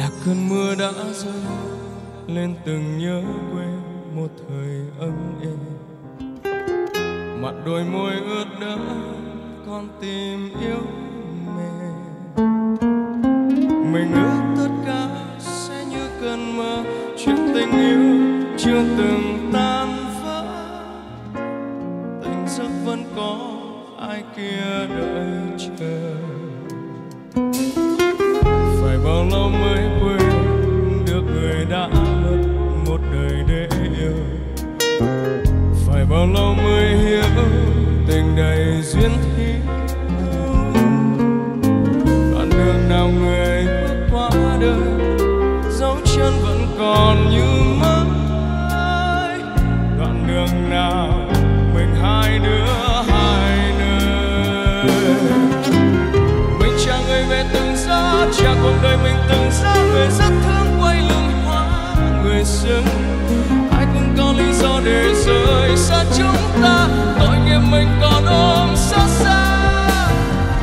là cơn mưa đã rơi lên từng nhớ quê một thời ấm êm. Mặt đôi môi ướt đẫm, con tim yêu mềm. Mình ước tất cả sẽ như cơn mơ, chuyện tình yêu chưa từng tan vỡ. Tình giấc vẫn có ai kia đợi chờ bao lâu mới quên được người đã mất một đời để yêu? Phải bao lâu mới hiểu tình đầy duyên thi đoạn đường nào người bước qua đời, dấu chân vẫn còn như mới? Đoạn đường nào mình hai đứa hai nơi? Mình từng xa người rất thương quay lưng hóa người xứng. Ai cũng có lý do để rời xa chúng ta. Tội nghiệp mình còn ôm xót xa.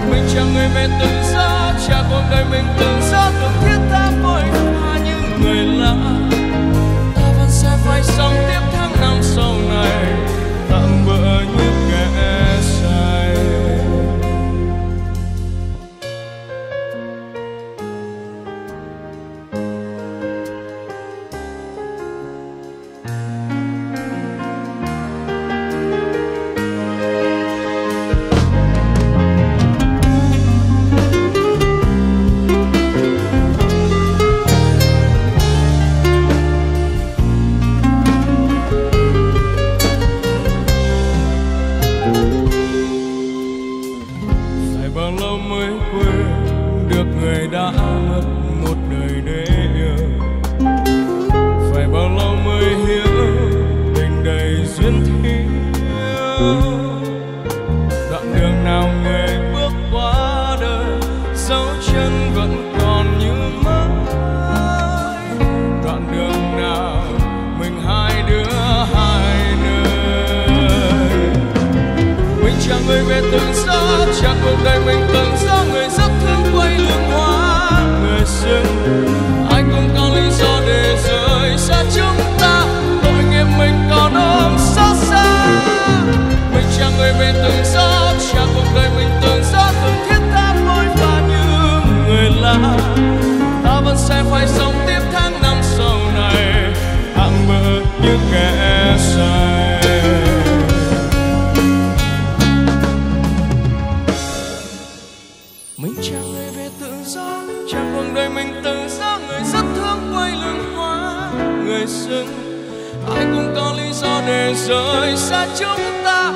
Mình chẳng người về từng ra cha cuộc đời mình đoạn đường nào người bước qua đời dấu chân vẫn còn như mới. Đoạn đường nào mình hai đứa hai nơi. Mình chẳng người về từng xa, chẳng cuộc đời mình kẻ sai mình chẳng người về tự do chẳng cuộc đời mình tự do. Người rất thương quay lưng hoa, người xứng. Ai cũng có lý do để rời xa chúng ta.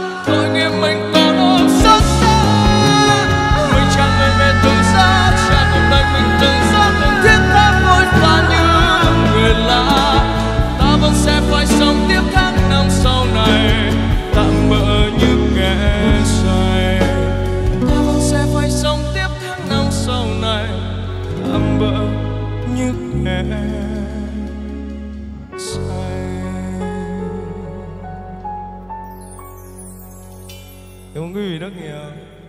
Như kẻ sai cảm ơn quý vị rất nhiều